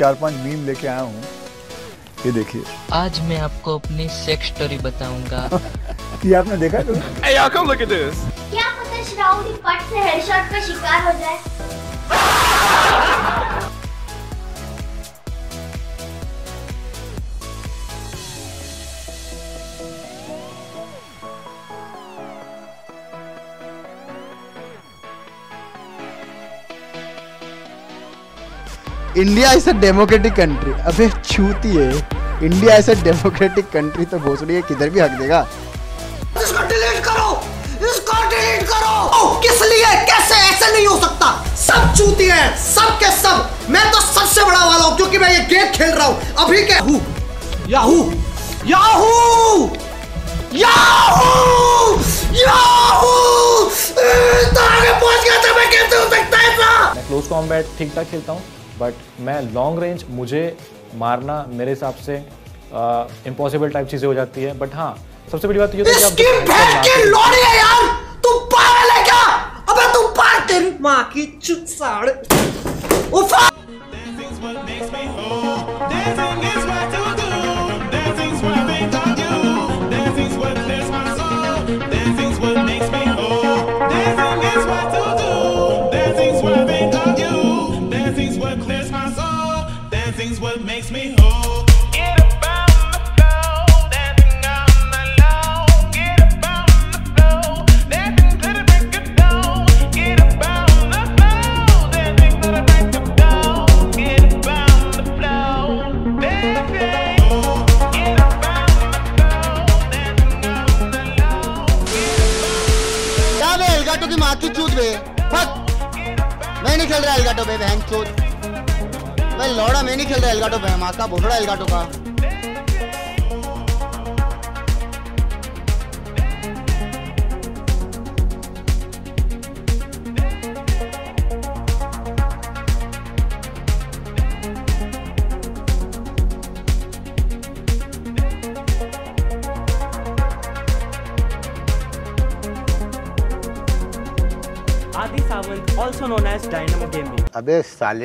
चार पाँच मीम लेके आया हूँ। ये देखिए। आज मैं आपको अपनी सेक्स स्टोरी बताऊँगा। ये आपने देखा है Hey, y'all, come look at this. क्या पता श्रावणी पट से हेडशॉट का शिकार हो जाए। India is a democratic country अबे छूती है। India is a democratic country तो भोसड़ी है किधर भी हक देगा। इसको डिलीट करो। इसको डिलीट करो। ओ, किस लिए? कैसे? ऐसे नहीं हो सकता। सब चूती है। सब के सब। मैं तो सबसे बड़ा वाला हूँ क्योंकि मैं ये गेम खेल रहा हूँ। अभी के हूँ याहू याहू याहू याहू तो आगे पहुँच गया था मैं कैसे हो सकता है क्लोज कॉम्बैट ठीक ठाक खेलता हूँ। बट मैं लॉन्ग रेंज मुझे मारना मेरे हिसाब से इम्पॉसिबल टाइप चीज़ें हो जाती है। बट हाँ सबसे बड़ी बात ये होती है इसकी कि आप low. क्या बे एलगाटो की माँ की चूत बे फक मैं नहीं खेल रहा एलगाटो बे बहन चूत। भाई लौड़ा मैं नहीं खेल रहा एलगाटो पे माँ का भोड़ा एलगाटो का। Adi Sawant also known as Dynamo gaming अबे साले।